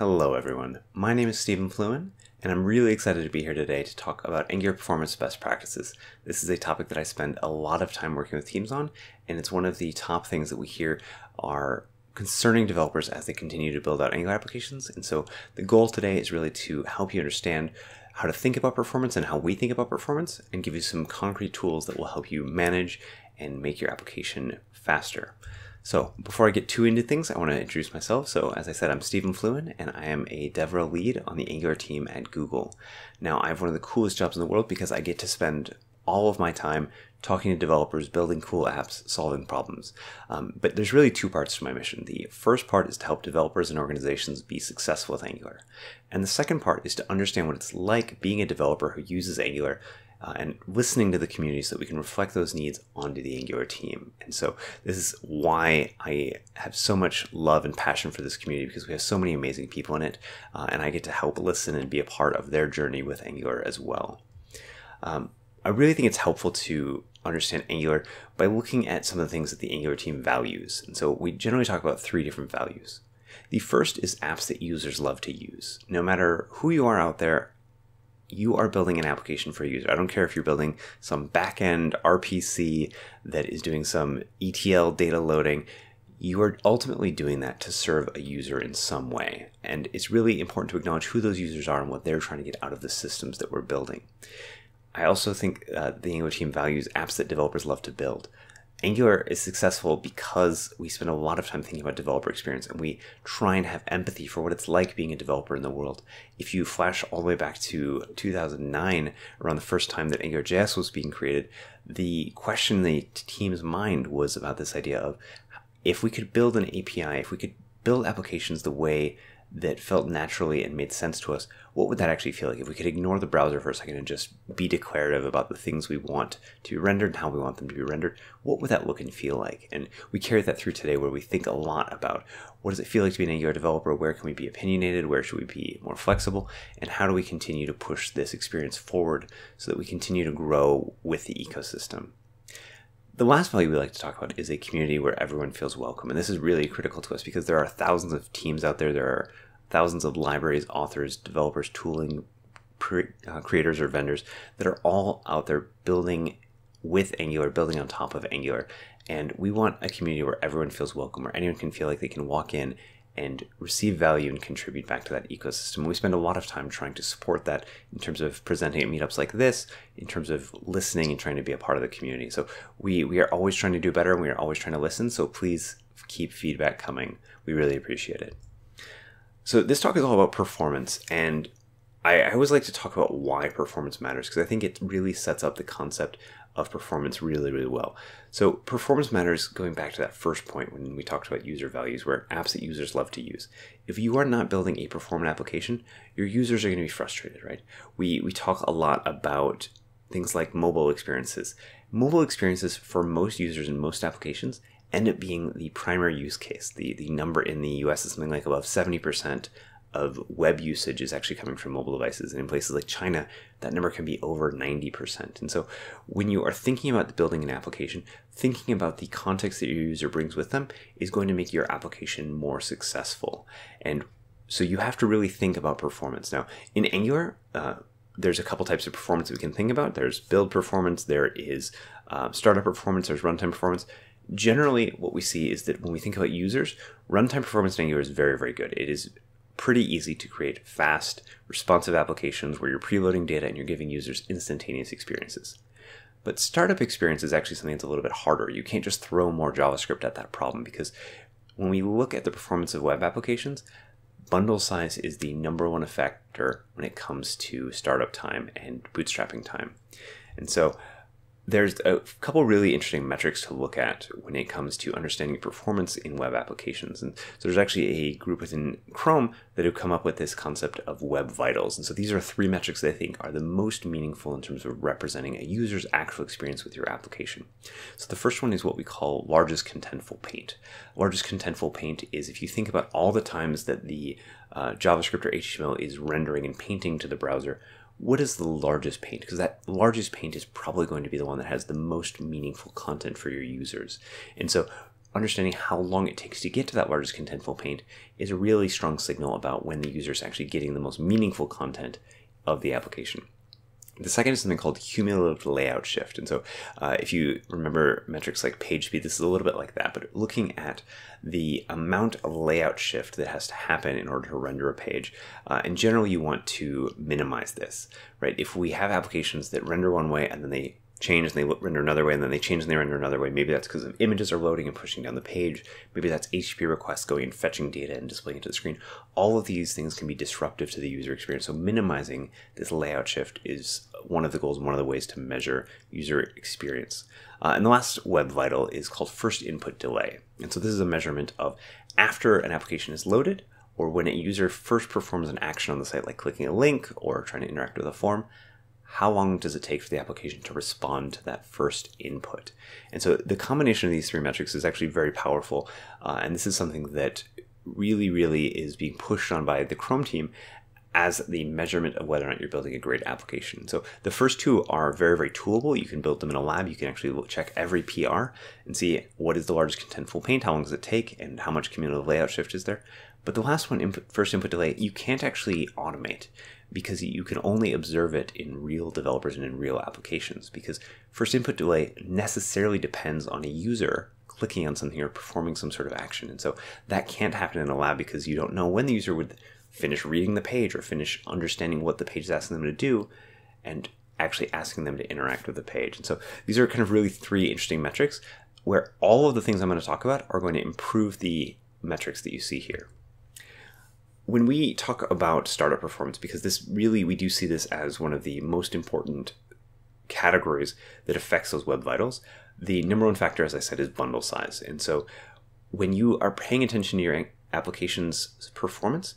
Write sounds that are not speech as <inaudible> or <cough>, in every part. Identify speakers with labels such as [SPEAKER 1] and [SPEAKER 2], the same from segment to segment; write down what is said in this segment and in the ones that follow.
[SPEAKER 1] Hello everyone, my name is Stephen Fluin, and I'm really excited to be here today to talk about Angular performance best practices. This is a topic that I spend a lot of time working with teams on, and it's one of the top things that we hear are concerning developers as they continue to build out Angular applications. And so the goal today is really to help you understand how to think about performance and how we think about performance, and give you some concrete tools that will help you manage and make your application faster. So before I get too into things, I want to introduce myself. So as I said, I'm Stephen Fluin, and I am a DevRel lead on the Angular team at Google. Now I have one of the coolest jobs in the world because I get to spend all of my time talking to developers, building cool apps, solving problems. Um, but there's really two parts to my mission. The first part is to help developers and organizations be successful with Angular. And the second part is to understand what it's like being a developer who uses Angular uh, and listening to the community so that we can reflect those needs onto the Angular team. And so this is why I have so much love and passion for this community because we have so many amazing people in it, uh, and I get to help listen and be a part of their journey with Angular as well. Um, I really think it's helpful to understand Angular by looking at some of the things that the Angular team values. And so we generally talk about three different values. The first is apps that users love to use. No matter who you are out there, you are building an application for a user. I don't care if you're building some backend RPC that is doing some ETL data loading. You are ultimately doing that to serve a user in some way. And it's really important to acknowledge who those users are and what they're trying to get out of the systems that we're building. I also think uh, the Angular team values apps that developers love to build. Angular is successful because we spend a lot of time thinking about developer experience and we try and have empathy for what it's like being a developer in the world. If you flash all the way back to 2009, around the first time that AngularJS was being created, the question in the team's mind was about this idea of if we could build an API, if we could build applications the way that felt naturally and made sense to us, what would that actually feel like if we could ignore the browser for a second and just be declarative about the things we want to be rendered and how we want them to be rendered? What would that look and feel like? And we carry that through today where we think a lot about what does it feel like to be an Angular developer? Where can we be opinionated? Where should we be more flexible? And how do we continue to push this experience forward so that we continue to grow with the ecosystem? The last value we like to talk about is a community where everyone feels welcome. And this is really critical to us because there are thousands of teams out there. There are thousands of libraries, authors, developers, tooling, pre- uh, creators, or vendors that are all out there building with Angular, building on top of Angular. And we want a community where everyone feels welcome, where anyone can feel like they can walk in and receive value and contribute back to that ecosystem. We spend a lot of time trying to support that in terms of presenting at meetups like this, in terms of listening and trying to be a part of the community. So we, we are always trying to do better and we are always trying to listen. So please keep feedback coming. We really appreciate it. So this talk is all about performance and I, I always like to talk about why performance matters because I think it really sets up the concept of performance really, really well. So performance matters going back to that first point when we talked about user values, where apps that users love to use. If you are not building a performant application, your users are going to be frustrated, right? We, we talk a lot about things like mobile experiences. Mobile experiences for most users in most applications end up being the primary use case. The, the number in the US is something like above 70% of web usage is actually coming from mobile devices. And in places like China, that number can be over 90%. And so when you are thinking about building an application, thinking about the context that your user brings with them is going to make your application more successful. And so you have to really think about performance. Now, in Angular, uh, there's a couple types of performance we can think about. There's build performance, there is uh, startup performance, there's runtime performance generally what we see is that when we think about users, runtime performance in Angular is very, very good. It is pretty easy to create fast, responsive applications where you're preloading data and you're giving users instantaneous experiences. But startup experience is actually something that's a little bit harder. You can't just throw more JavaScript at that problem because when we look at the performance of web applications, bundle size is the number one factor when it comes to startup time and bootstrapping time. And so there's a couple really interesting metrics to look at when it comes to understanding performance in web applications. And so there's actually a group within Chrome that have come up with this concept of web vitals. And so these are three metrics that I think are the most meaningful in terms of representing a user's actual experience with your application. So the first one is what we call largest contentful paint. Largest contentful paint is if you think about all the times that the uh, JavaScript or HTML is rendering and painting to the browser, what is the largest paint? Because that largest paint is probably going to be the one that has the most meaningful content for your users. And so understanding how long it takes to get to that largest contentful paint is a really strong signal about when the user is actually getting the most meaningful content of the application. The second is something called cumulative layout shift. And so, uh, if you remember metrics like page speed, this is a little bit like that, but looking at the amount of layout shift that has to happen in order to render a page. Uh, in general, you want to minimize this, right? If we have applications that render one way and then they change and they render another way and then they change and they render another way. Maybe that's because of images are loading and pushing down the page. Maybe that's HTTP requests going and fetching data and displaying it to the screen. All of these things can be disruptive to the user experience. So minimizing this layout shift is one of the goals, one of the ways to measure user experience. Uh, and the last web vital is called first input delay. And so this is a measurement of after an application is loaded or when a user first performs an action on the site, like clicking a link or trying to interact with a form, how long does it take for the application to respond to that first input? And so the combination of these three metrics is actually very powerful. Uh, and this is something that really, really is being pushed on by the Chrome team as the measurement of whether or not you're building a great application. So the first two are very, very toolable. You can build them in a lab. You can actually check every PR and see what is the largest contentful paint, how long does it take, and how much cumulative layout shift is there. But the last one, input, first input delay, you can't actually automate because you can only observe it in real developers and in real applications because first input delay necessarily depends on a user clicking on something or performing some sort of action. And so that can't happen in a lab because you don't know when the user would finish reading the page or finish understanding what the page is asking them to do and actually asking them to interact with the page. And so these are kind of really three interesting metrics where all of the things I'm going to talk about are going to improve the metrics that you see here when we talk about startup performance, because this really, we do see this as one of the most important categories that affects those web vitals, the number one factor, as I said, is bundle size. And so when you are paying attention to your application's performance,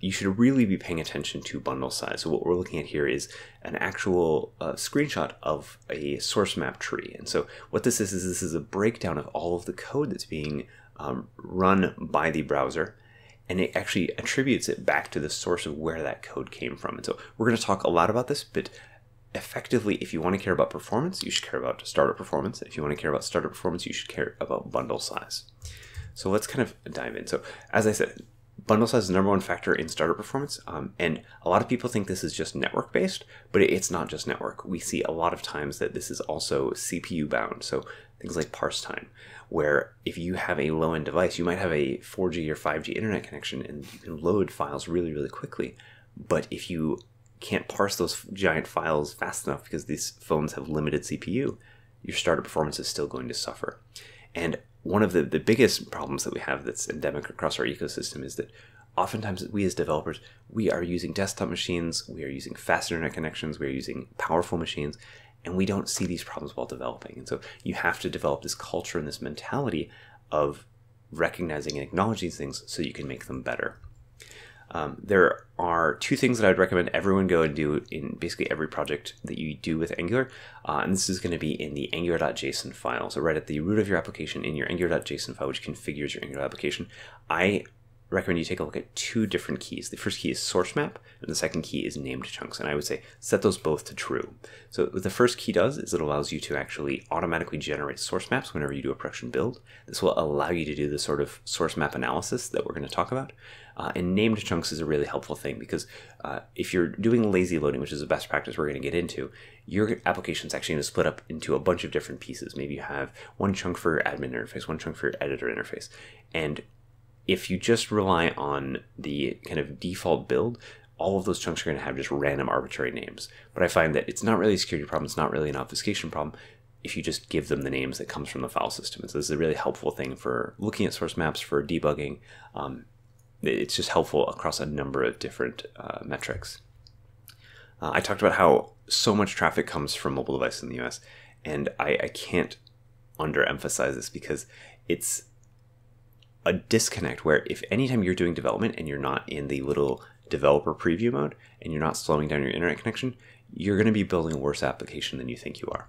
[SPEAKER 1] you should really be paying attention to bundle size. So what we're looking at here is an actual uh, screenshot of a source map tree. And so what this is, is this is a breakdown of all of the code that's being um, run by the browser and it actually attributes it back to the source of where that code came from. And so we're going to talk a lot about this, but effectively, if you want to care about performance, you should care about startup performance. If you want to care about startup performance, you should care about bundle size. So let's kind of dive in. So as I said, bundle size is the number one factor in startup performance. Um, and a lot of people think this is just network based, but it's not just network. We see a lot of times that this is also CPU bound. So things like parse time where if you have a low end device, you might have a 4G or 5G internet connection and you can load files really, really quickly. But if you can't parse those giant files fast enough because these phones have limited CPU, your startup performance is still going to suffer. And one of the, the biggest problems that we have that's endemic across our ecosystem is that oftentimes we as developers, we are using desktop machines, we are using fast internet connections, we are using powerful machines, and we don't see these problems while developing. And so you have to develop this culture and this mentality of recognizing and acknowledging these things so you can make them better. Um, there are two things that I'd recommend everyone go and do in basically every project that you do with Angular. Uh, and this is going to be in the angular.json file. So right at the root of your application in your angular.json file, which configures your Angular application, I recommend you take a look at two different keys. The first key is source map, and the second key is named chunks. And I would say set those both to true. So what the first key does is it allows you to actually automatically generate source maps whenever you do a production build. This will allow you to do the sort of source map analysis that we're going to talk about. Uh, and named chunks is a really helpful thing because uh, if you're doing lazy loading, which is a best practice we're going to get into, your application is actually going to split up into a bunch of different pieces. Maybe you have one chunk for your admin interface, one chunk for your editor interface. And if you just rely on the kind of default build, all of those chunks are going to have just random arbitrary names. But I find that it's not really a security problem, it's not really an obfuscation problem if you just give them the names that comes from the file system. And so this is a really helpful thing for looking at source maps, for debugging. Um, it's just helpful across a number of different uh, metrics. Uh, I talked about how so much traffic comes from mobile devices in the US, and I, I can't underemphasize this because it's a disconnect where if anytime you're doing development and you're not in the little developer preview mode and you're not slowing down your internet connection, you're going to be building a worse application than you think you are.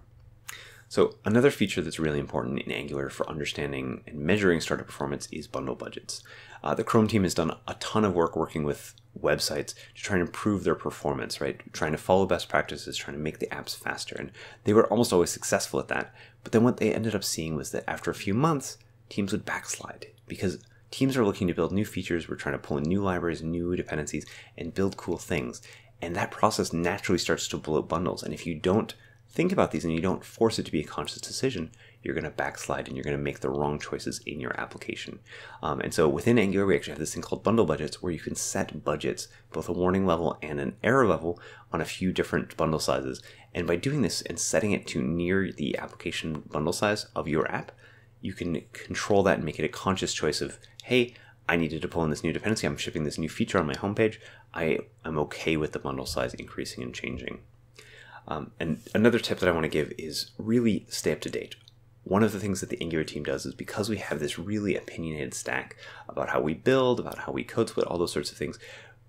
[SPEAKER 1] So another feature that's really important in Angular for understanding and measuring startup performance is bundle budgets. Uh, the Chrome team has done a ton of work working with websites to try and improve their performance, right? Trying to follow best practices, trying to make the apps faster. And they were almost always successful at that. But then what they ended up seeing was that after a few months, teams would backslide because teams are looking to build new features. We're trying to pull in new libraries, new dependencies, and build cool things. And that process naturally starts to bloat bundles. And if you don't think about these and you don't force it to be a conscious decision, you're going to backslide and you're going to make the wrong choices in your application. Um, and so within Angular, we actually have this thing called bundle budgets where you can set budgets, both a warning level and an error level, on a few different bundle sizes. And by doing this and setting it to near the application bundle size of your app, you can control that and make it a conscious choice of, hey, I needed to pull in this new dependency. I'm shipping this new feature on my homepage. I am okay with the bundle size increasing and changing. Um, and another tip that I want to give is really stay up to date. One of the things that the Angular team does is because we have this really opinionated stack about how we build, about how we code split, all those sorts of things,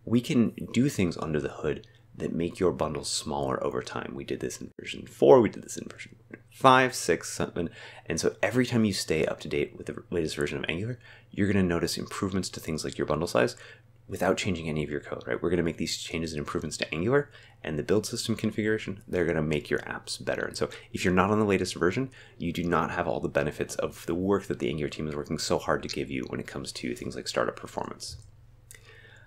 [SPEAKER 1] we can do things under the hood that make your bundles smaller over time. We did this in version 4, we did this in version 5, 6, 7, and so every time you stay up to date with the latest version of Angular, you're going to notice improvements to things like your bundle size, without changing any of your code, right? We're going to make these changes and improvements to Angular and the build system configuration. They're going to make your apps better. And so if you're not on the latest version, you do not have all the benefits of the work that the Angular team is working so hard to give you when it comes to things like startup performance.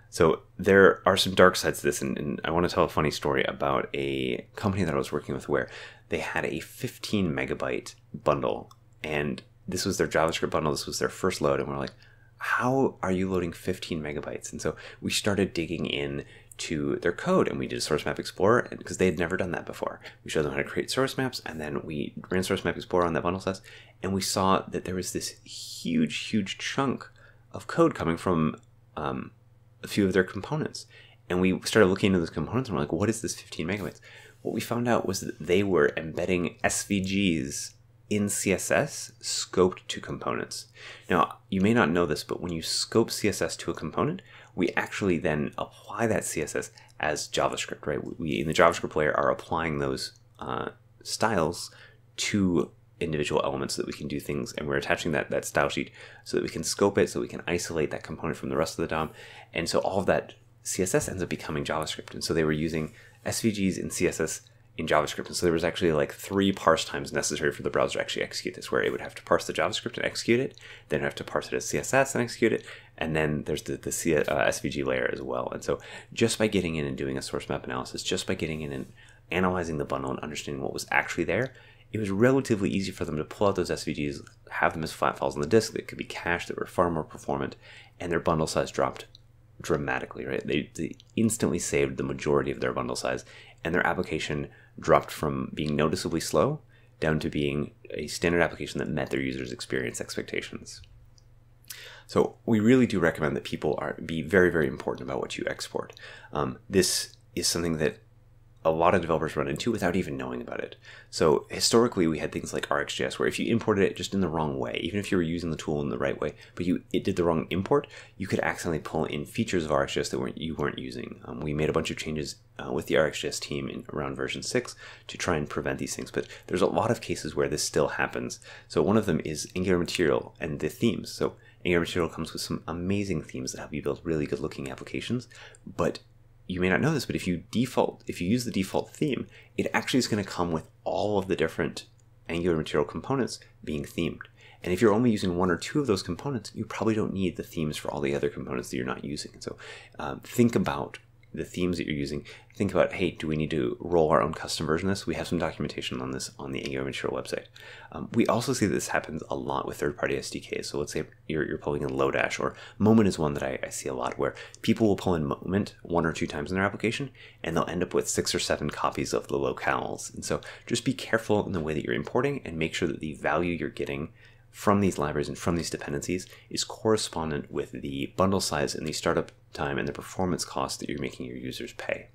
[SPEAKER 1] So there are some dark sides to this, and, and, I want to tell a funny story about a company that I was working with where they had a 15 megabyte bundle, and this was their JavaScript bundle. This was their first load, and we're like, how are you loading 15 megabytes? And so we started digging in to their code and we did a source map explorer because they had never done that before. We showed them how to create source maps and then we ran source map explorer on that bundle size and we saw that there was this huge, huge chunk of code coming from um, a few of their components. And we started looking into those components and we're like, what is this 15 megabytes? What we found out was that they were embedding SVGs in CSS scoped to components. Now, you may not know this, but when you scope CSS to a component, we actually then apply that CSS as JavaScript, right? We in the JavaScript layer are applying those uh, styles to individual elements so that we can do things and we're attaching that, that style sheet so that we can scope it so we can isolate that component from the rest of the DOM. And so all of that CSS ends up becoming JavaScript. And so they were using SVGs in CSS in JavaScript. And so there was actually like three parse times necessary for the browser to actually execute this, where it would have to parse the JavaScript and execute it, then have to parse it as CSS and execute it, and then there's the, the C, uh, SVG layer as well. And so just by getting in and doing a source map analysis, just by getting in and analyzing the bundle and understanding what was actually there, it was relatively easy for them to pull out those SVGs, have them as flat files on the disk that could be cached, that were far more performant, and their bundle size dropped dramatically, right? They, they instantly saved the majority of their bundle size, and their application dropped from being noticeably slow down to being a standard application that met their users' experience expectations. So we really do recommend that people are be very, very important about what you export. Um, this is something that a lot of developers run into without even knowing about it. So historically, we had things like RxJS, where if you imported it just in the wrong way, even if you were using the tool in the right way, but you it did the wrong import, you could accidentally pull in features of RxJS that weren't you weren't using. Um, we made a bunch of changes uh, with the RxJS team in around version six to try and prevent these things. But there's a lot of cases where this still happens. So one of them is Angular Material and the themes. So Angular Material comes with some amazing themes that help you build really good looking applications, but you may not know this, but if you default, if you use the default theme, it actually is going to come with all of the different Angular material components being themed. And if you're only using one or two of those components, you probably don't need the themes for all the other components that you're not using. So um, think about the themes that you're using, think about, hey, do we need to roll our own custom version of this? We have some documentation on this on the Angular Material website. Um, we also see this happens a lot with third-party SDKs. So let's say you're, you're pulling in Lodash, or Moment is one that I, I, see a lot, where people will pull in Moment one or two times in their application, and they'll end up with six or seven copies of the locales. And so just be careful in the way that you're importing, and make sure that the value you're getting from these libraries and from these dependencies is correspondent with the bundle size and the startup time and the performance cost that you're making your users pay.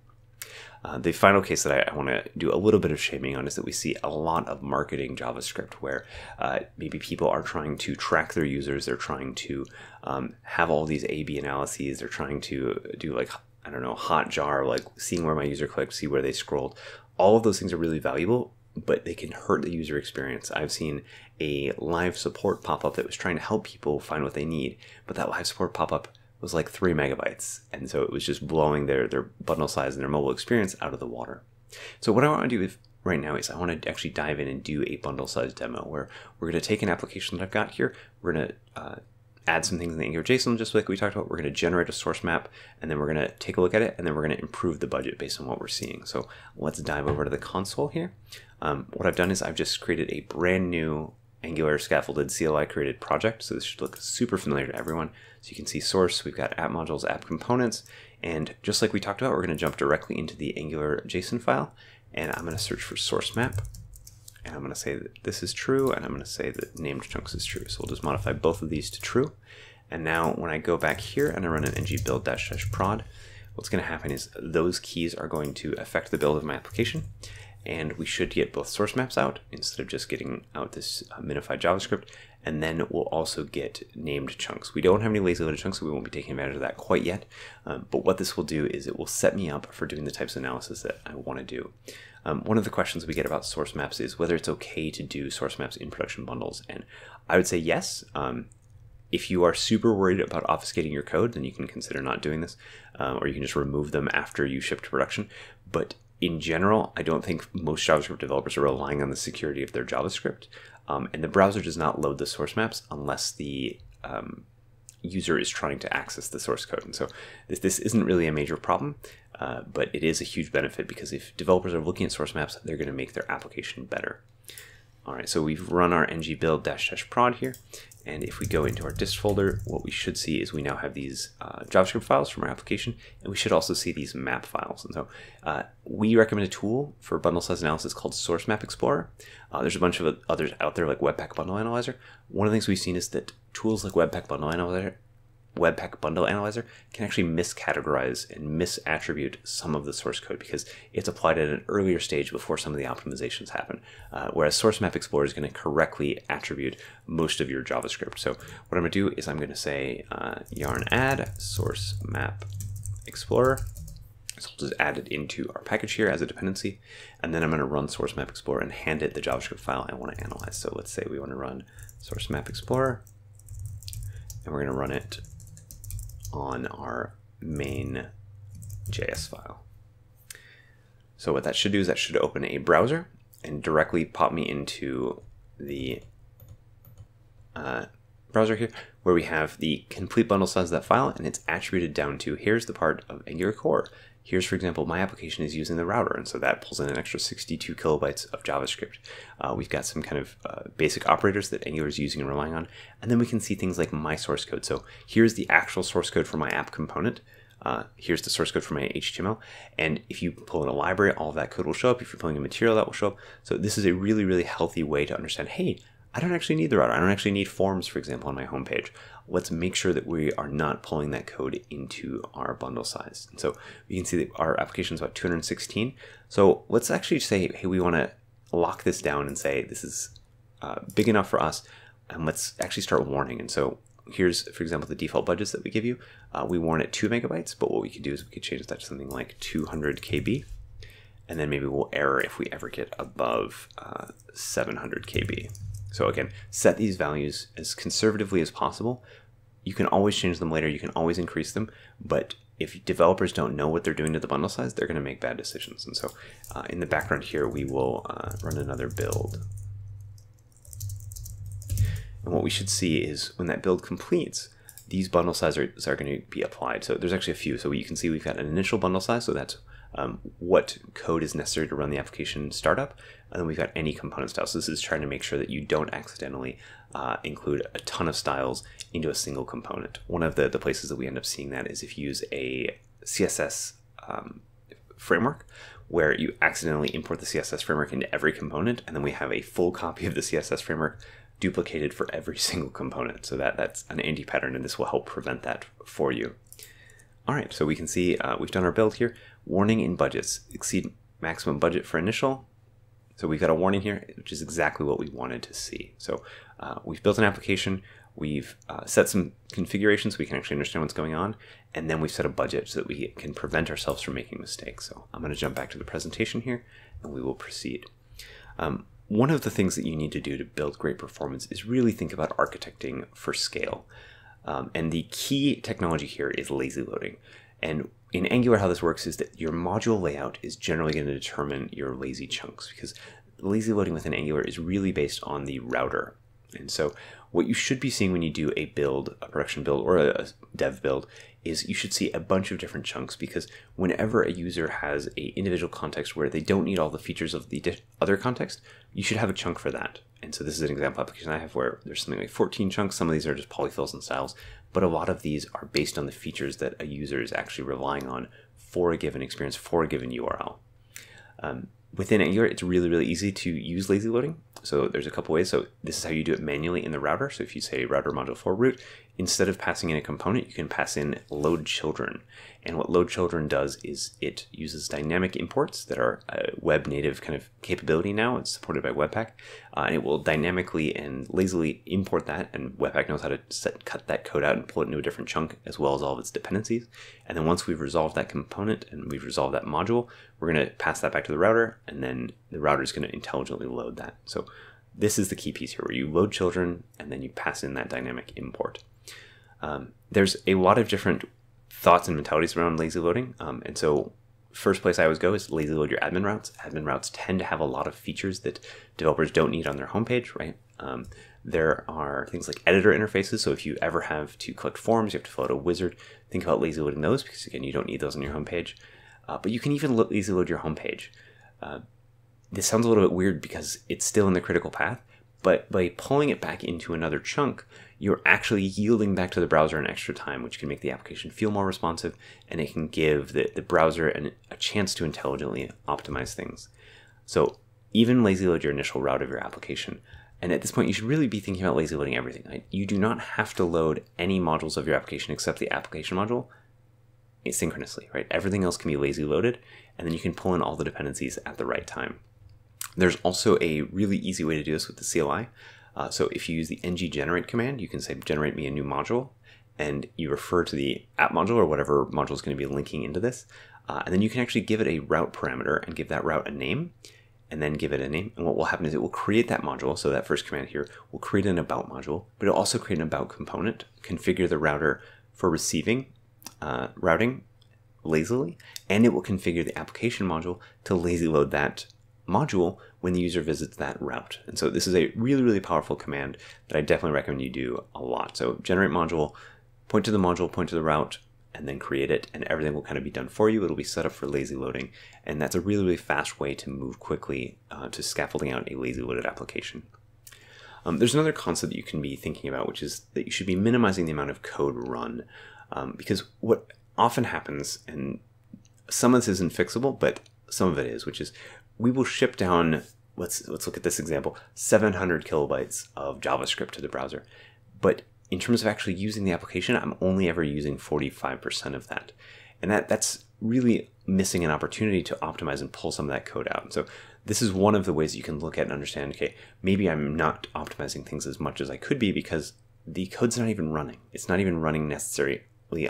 [SPEAKER 1] Uh, the final case that I, I want to do a little bit of shaming on is that we see a lot of marketing JavaScript where uh, maybe people are trying to track their users, they're trying to um, have all these A/B analyses, they're trying to do like I don't know Hotjar, like seeing where my user clicked, see where they scrolled. All of those things are really valuable, but they can hurt the user experience. I've seen a live support pop up that was trying to help people find what they need, but that live support pop up was like three megabytes, and so it was just blowing their their bundle size and their mobile experience out of the water. So what I want to do right now is I want to actually dive in and do a bundle size demo where we're going to take an application that I've got here. We're going to uh, add some things in the Angular JSON, just like we talked about. We're going to generate a source map, and then we're going to take a look at it, and then we're going to improve the budget based on what we're seeing. So let's dive over to the console here. Um, what I've done is I've just created a brand new Angular scaffolded CLI created project. So this should look super familiar to everyone. So you can see source, we've got app modules, app components, and just like we talked about, we're going to jump directly into the Angular JSON file, and I'm going to search for source map, and I'm going to say that this is true, and I'm going to say that named chunks is true. So we'll just modify both of these to true. And now when I go back here and I run an ng build dash dash prod, what's going to happen is those keys are going to affect the build of my application and we should get both source maps out instead of just getting out this uh, minified JavaScript. And then we'll also get named chunks. We don't have any lazy loaded chunks, so we won't be taking advantage of that quite yet. Um, but what this will do is it will set me up for doing the types of analysis that I want to do. Um, one of the questions we get about source maps is whether it's okay to do source maps in production bundles. And I would say yes. Um, if you are super worried about obfuscating your code, then you can consider not doing this, um, or you can just remove them after you ship to production. But in general, I don't think most JavaScript developers are relying on the security of their JavaScript. Um, and the browser does not load the source maps unless the um, user is trying to access the source code. And so this, this isn't really a major problem, uh, but it is a huge benefit because if developers are looking at source maps, they're going to make their application better. All right, so we've run our ng build dash dash prod here. And if we go into our dist folder, what we should see is we now have these uh, JavaScript files from our application, and we should also see these map files. And so uh, we recommend a tool for bundle size analysis called Source Map Explorer. Uh, there's a bunch of others out there like Webpack Bundle Analyzer. One of the things we've seen is that tools like Webpack Bundle Analyzer Webpack Bundle Analyzer can actually miscategorize and misattribute some of the source code because it's applied at an earlier stage before some of the optimizations happen. Uh, whereas Source Map Explorer is going to correctly attribute most of your JavaScript. So what I'm going to do is I'm going to say uh, yarn add source map explorer. So we'll just add it into our package here as a dependency. And then I'm going to run source map explorer and hand it the JavaScript file I want to analyze. So let's say we want to run source map explorer and we're going to run it on our main JS file. So what that should do is that should open a browser and directly pop me into the uh, browser here where we have the complete bundle size of that file and it's attributed down to here's the part of Angular core Here's, for example, my application is using the router, and so that pulls in an extra 62 kilobytes of JavaScript. Uh, we've got some kind of uh, basic operators that Angular is using and relying on, and then we can see things like my source code. So here's the actual source code for my app component. Uh, here's the source code for my HTML. And if you pull in a library, all of that code will show up. If you're pulling a material, that will show up. So this is a really, really healthy way to understand, hey, I don't actually need the router. I don't actually need forms, for example, on my homepage. Let's make sure that we are not pulling that code into our bundle size. And so we can see that our application is about 216. So let's actually say, hey, we want to lock this down and say this is uh, big enough for us. And let's actually start warning. And so here's, for example, the default budgets that we give you. Uh, we warn at 2 megabytes, but what we could do is we could change that to something like 200 KB. And then maybe we'll error if we ever get above uh, 700 KB. So again, set these values as conservatively as possible. You can always change them later, you can always increase them, but if developers don't know what they're doing to the bundle size, they're going to make bad decisions. And so uh, in the background here, we will uh, run another build. And what we should see is when that build completes, these bundle sizes are, are going to be applied. So there's actually a few. So you can see we've got an initial bundle size, so that's um, what code is necessary to run the application startup. And then we've got any component style. So this is trying to make sure that you don't accidentally uh, include a ton of styles into a single component. One of the, the places that we end up seeing that is if you use a CSS um, framework where you accidentally import the CSS framework into every component, and then we have a full copy of the CSS framework duplicated for every <laughs> single component. So that, that's an anti-pattern, and this will help prevent that for you. All right, so we can see uh, we've done our build here. Warning in budgets. Exceed maximum budget for initial. So we've got a warning here, which is exactly what we wanted to see. So uh, we've built an application, we've uh, set some configurations so we can actually understand what's going on, and then we've set a budget so that we can prevent ourselves from making mistakes. So I'm going to jump back to the presentation here, and we will proceed. Um, one of the things that you need to do to build great performance is really think about architecting for scale. Um, and the key technology here is lazy loading. And in Angular, how this works is that your module layout is generally going to determine your lazy chunks because lazy loading within Angular is really based on the router. And so what you should be seeing when you do a build, a production build, or a dev build is you should see a bunch of different chunks because whenever a user has a individual context where they don't need all the features of the other context, you should have a chunk for that. And so this is an example application I have where there's something like 14 chunks. Some of these are just polyfills and styles, but a lot of these are based on the features that a user is actually relying on for a given experience, for a given URL. Um, within Angular, it's really, really easy to use lazy loading. So there's a couple ways. So this is how you do it manually in the router. So if you say router module for root, instead of passing in a component, you can pass in load children. And what load children does is it uses dynamic imports that are a web native kind of capability now. It's supported by Webpack. Uh, and it will dynamically and lazily import that. And Webpack knows how to set, cut that code out and pull it into a different chunk as well as all of its dependencies. And then once we've resolved that component and we've resolved that module, we're going to pass that back to the router. And then the router is going to intelligently load that. So this is the key piece here where you load children and then you pass in that dynamic import. Um, there's a lot of different thoughts and mentalities around lazy loading. Um, and so first place I always go is lazy load your admin routes. Admin routes tend to have a lot of features that developers don't need on their homepage, right? Um, there are things like editor interfaces. So if you ever have to collect forms, you have to fill out a wizard. Think about lazy loading those because again, you don't need those on your homepage. Uh, but you can even lazy load your homepage. Uh, this sounds a little bit weird because it's still in the critical path, but by pulling it back into another chunk, you're actually yielding back to the browser an extra time, which can make the application feel more responsive and it can give the, the browser an, a chance to intelligently optimize things. So even lazy load your initial route of your application. And at this point, you should really be thinking about lazy loading everything. Right? You do not have to load any modules of your application except the application module synchronously, right? Everything else can be lazy loaded, and then you can pull in all the dependencies at the right time. There's also a really easy way to do this with the CLI. Uh, so if you use the ng generate command, you can say generate me a new module, and you refer to the app module or whatever module is going to be linking into this. Uh, and then you can actually give it a route parameter and give that route a name and then give it a name. And what will happen is it will create that module. So that first command here will create an about module, but it'll also create an about component, configure the router for receiving uh, routing lazily, and it will configure the application module to lazy load that module when the user visits that route. And so this is a really, really powerful command that I definitely recommend you do a lot. So generate module, point to the module, point to the route, and then create it, and everything will kind of be done for you. It'll be set up for lazy loading, and that's a really, really fast way to move quickly uh, to scaffolding out a lazy loaded application. Um, there's another concept that you can be thinking about, which is that you should be minimizing the amount of code run, um, because what often happens, and some of this isn't fixable, but some of it is, which is we will ship down let's let's look at this example 700 kilobytes of javascript to the browser. But in terms of actually using the application i'm only ever using 45% of that. And that that's really missing an opportunity to optimize and pull some of that code out. So this is one of the ways you can look at and understand okay maybe i'm not optimizing things as much as i could be because the code's not even running. It's not even running necessarily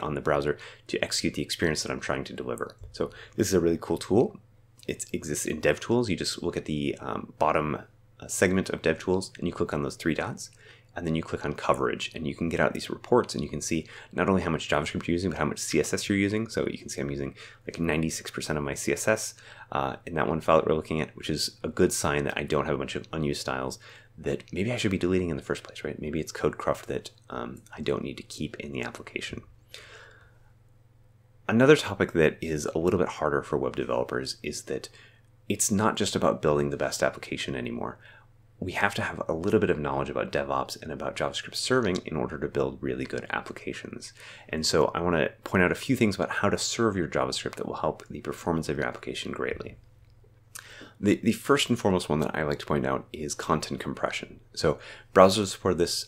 [SPEAKER 1] on the browser to execute the experience that i'm trying to deliver. So this is a really cool tool it exists in DevTools. You just look at the um, bottom uh, segment of DevTools and you click on those three dots and then you click on coverage and you can get out these reports and you can see not only how much JavaScript you're using, but how much CSS you're using. So you can see I'm using like 96% of my CSS uh, in that one file that we're looking at, which is a good sign that I don't have a bunch of unused styles that maybe I should be deleting in the first place, right? Maybe it's code cruft that um, I don't need to keep in the application. Another topic that is a little bit harder for web developers is that it's not just about building the best application anymore. We have to have a little bit of knowledge about DevOps and about JavaScript serving in order to build really good applications. And so I want to point out a few things about how to serve your JavaScript that will help the performance of your application greatly. The, the first and foremost one that I like to point out is content compression. So browsers support this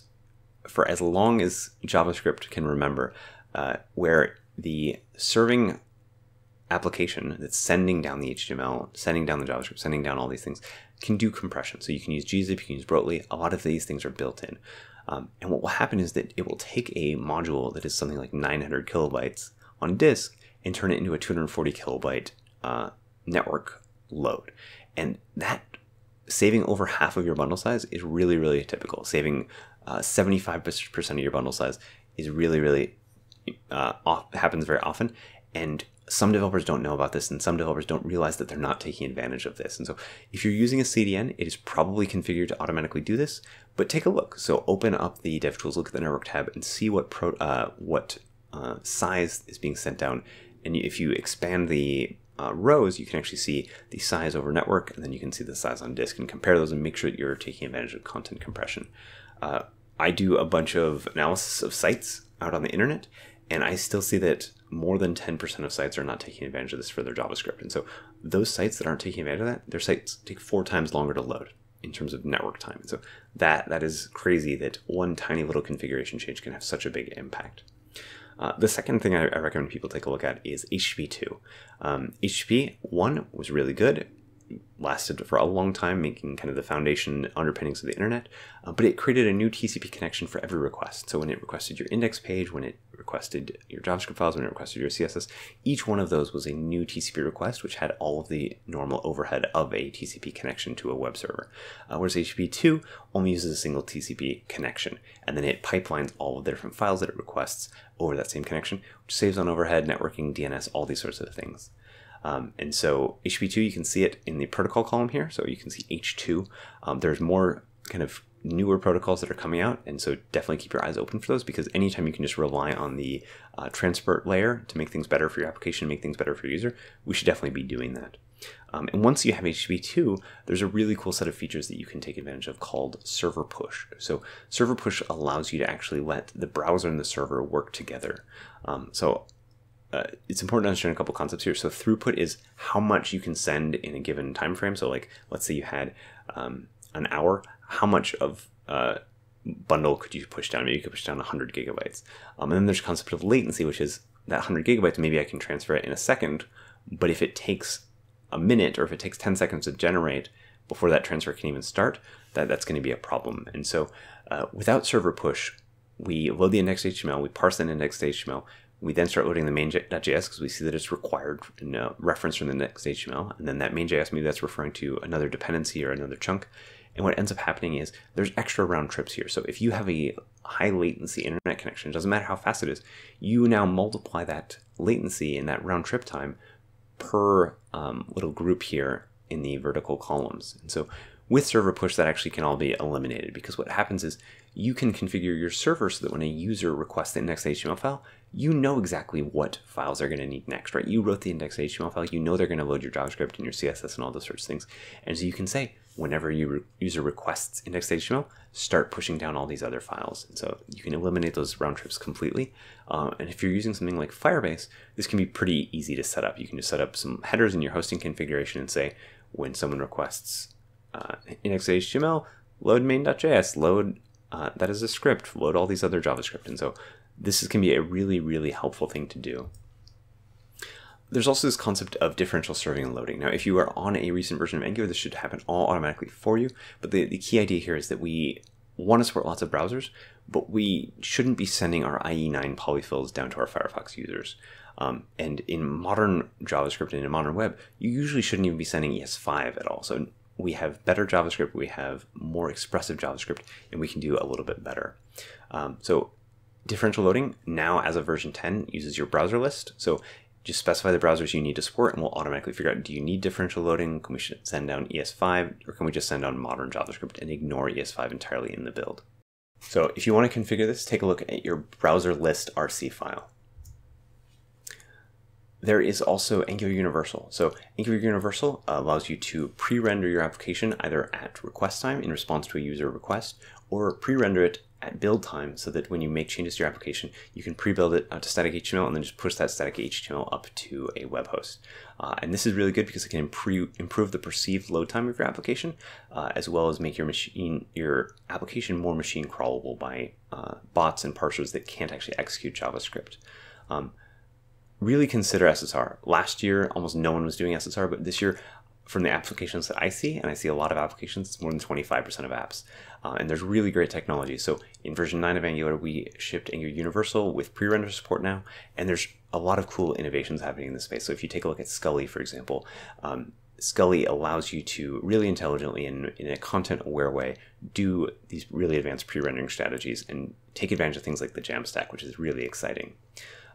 [SPEAKER 1] for as long as JavaScript can remember, uh, where the serving application that's sending down the HTML, sending down the JavaScript, sending down all these things can do compression. So you can use gzip, you can use Brotli. A lot of these things are built in. Um, and what will happen is that it will take a module that is something like 900 kilobytes on disk and turn it into a 240 kilobyte uh, network load. And that saving over half of your bundle size is really, really typical. Saving uh, 75% of your bundle size is really, really uh, off, happens very often. And some developers don't know about this and some developers don't realize that they're not taking advantage of this. And so if you're using a CDN, it is probably configured to automatically do this, but take a look. So open up the DevTools, look at the network tab and see what pro, uh, what uh, size is being sent down. And if you expand the uh, rows, you can actually see the size over network, and then you can see the size on disk and compare those and make sure that you're taking advantage of content compression. Uh, I do a bunch of analysis of sites out on the internet, and I still see that more than 10% of sites are not taking advantage of this for their JavaScript. And so those sites that aren't taking advantage of that, their sites take four times longer to load in terms of network time. And so that that is crazy that one tiny little configuration change can have such a big impact. Uh, the second thing I, I, recommend people take a look at is HTTP 2. Um, HTTP 1 was really good lasted for a long time, making kind of the foundation underpinnings of the internet. Uh, but it created a new TCP connection for every request. So when it requested your index page, when it requested your JavaScript files, when it requested your CSS, each one of those was a new TCP request, which had all of the normal overhead of a TCP connection to a web server. Uh, whereas HTTP 2 only uses a single TCP connection, and then it pipelines all of the different files that it requests over that same connection, which saves on overhead, networking, DNS, all these sorts of things. Um, and so HTTP2, you can see it in the protocol column here. So you can see H2. Um, there's more kind of newer protocols that are coming out. And so definitely keep your eyes open for those because anytime you can just rely on the uh, transport layer to make things better for your application, make things better for your user, we should definitely be doing that. Um, and once you have HTTP2, there's a really cool set of features that you can take advantage of called server push. So server push allows you to actually let the browser and the server work together. Um, so uh, it's important to understand a couple concepts here. So throughput is how much you can send in a given time frame. So like, let's say you had um, an hour, how much of uh, bundle could you push down? Maybe you could push down 100 gigabytes. Um, and then there's concept of latency, which is that 100 gigabytes, maybe I can transfer it in a second, but if it takes a minute or if it takes 10 seconds to generate before that transfer can even start, that, that's going to be a problem. And so uh, without server push, we load the index.html, we parse that index.html, we then start loading the main.js because we see that it's required reference from the next HTML. And then that main.js, maybe that's referring to another dependency or another chunk. And what ends up happening is there's extra round trips here. So if you have a high latency internet connection, doesn't matter how fast it is, you now multiply that latency and that round trip time per um, little group here in the vertical columns. And so with server push, that actually can all be eliminated because what happens is you can configure your server so that when a user requests the index.html file, you know exactly what files they're going to need next, right? You wrote the index.html file, you know they're going to load your JavaScript and your CSS and all those sorts of things. And so you can say, whenever your re- user requests index.html, start pushing down all these other files. And so you can eliminate those round trips completely. Uh, and if you're using something like Firebase, this can be pretty easy to set up. You can just set up some headers in your hosting configuration and say, when someone requests uh, index.html, load main.js, load uh, that is a script, load all these other JavaScript. And so this is, can be a really, really helpful thing to do. There's also this concept of differential serving and loading. Now, if you are on a recent version of Angular, this should happen all automatically for you. But the, the key idea here is that we want to support lots of browsers, but we shouldn't be sending our IE9 polyfills down to our Firefox users. Um, and in modern JavaScript and in modern web, you usually shouldn't even be sending ES5 at all. So we have better JavaScript, we have more expressive JavaScript, and we can do a little bit better. Um, so differential loading now as of version 10 uses your browser list. So just specify the browsers you need to support and we'll automatically figure out do you need differential loading? Can we send down ES5 or can we just send down modern JavaScript and ignore ES5 entirely in the build? So if you want to configure this, take a look at your browser list RC file there is also Angular Universal. So Angular Universal allows you to pre-render your application either at request time in response to a user request, or pre-render it at build time so that when you make changes to your application, you can pre-build it to static HTML and then just push that static HTML up to a web host. Uh, and this is really good because it can improve, improve the perceived load time of your application, uh, as well as make your machine, your application more machine crawlable by uh, bots and parsers that can't actually execute JavaScript. Um, really consider SSR. Last year, almost no one was doing SSR, but this year, from the applications that I see, and I see a lot of applications, it's more than 25% of apps. Uh, and there's really great technology. So in version 9 of Angular, we shipped Angular Universal with pre-render support now, and there's a lot of cool innovations happening in this space. So if you take a look at Scully, for example, um, Scully allows you to really intelligently and in a content aware way do these really advanced pre rendering strategies and take advantage of things like the Jamstack, which is really exciting.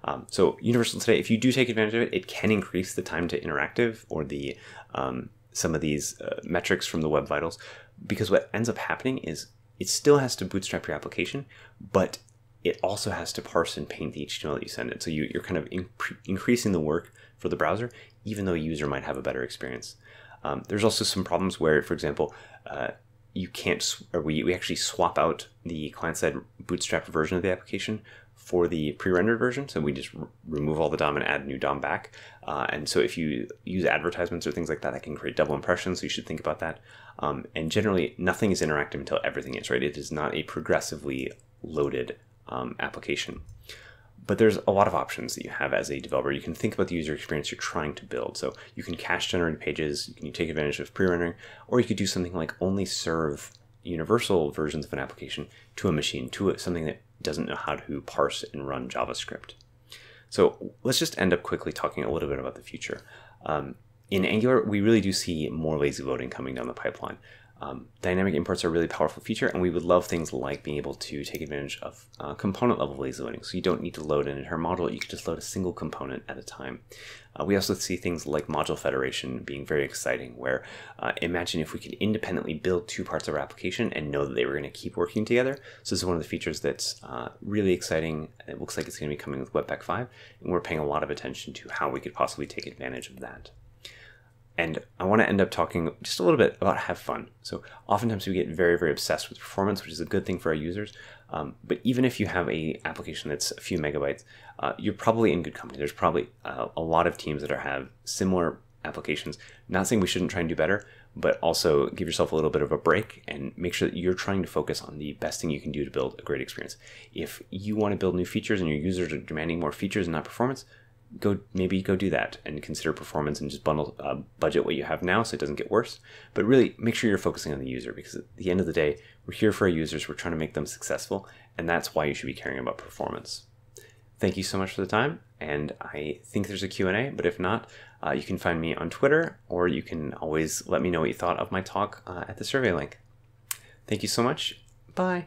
[SPEAKER 1] Um, so Universal today, if you do take advantage of it, it can increase the time to interactive or the um, some of these uh, metrics from the Web Vitals, because what ends up happening is it still has to bootstrap your application, but it also has to parse and paint the HTML that you send it. So you, are kind of in, increasing the work for the browser, even though a user might have a better experience. Um, there's also some problems where, for example, uh, you can't, or we, we actually swap out the client-side bootstrap version of the application for the pre-rendered version. So we just remove all the DOM and add new DOM back. Uh, and so if you use advertisements or things like that, that can create double impressions. So you should think about that. Um, and generally, nothing is interactive until everything is right. It is not a progressively loaded um, application. But there's a lot of options that you have as a developer. You can think about the user experience you're trying to build. So you can cache generate pages, you can take advantage of pre-rendering, or you could do something like only serve universal versions of an application to a machine, to a, something that doesn't know how to parse and run JavaScript. So let's just end up quickly talking a little bit about the future. Um, in Angular, we really do see more lazy loading coming down the pipeline. Um, dynamic imports are a really powerful feature, and we would love things like being able to take advantage of uh, component level lazy loading. So you don't need to load an entire module, you can just load a single component at a time. Uh, we also see things like module federation being very exciting, where uh, imagine if we could independently build two parts of our application and know that they were going to keep working together. So this is one of the features that's uh, really exciting. It looks like it's going to be coming with Webpack 5, and we're paying a lot of attention to how we could possibly take advantage of that. And I want to end up talking just a little bit about have fun. So oftentimes we get very, very obsessed with performance, which is a good thing for our users. Um, but even if you have a application that's a few megabytes, uh, you're probably in good company. There's probably uh, a lot of teams that are, have similar applications. Not saying we shouldn't try and do better, but also give yourself a little bit of a break and make sure that you're trying to focus on the best thing you can do to build a great experience. If you want to build new features and your users are demanding more features and not performance, go maybe go do that and consider performance and just bundle uh, budget what you have now so it doesn't get worse. But really make sure you're focusing on the user because at the end of the day we're here for our users. We're trying to make them successful and that's why you should be caring about performance. Thank you so much for the time and i think there's a q&a but if not uh, you can find me on twitter or you can always let me know what you thought of my talk uh, at the survey link. Thank you so much. Bye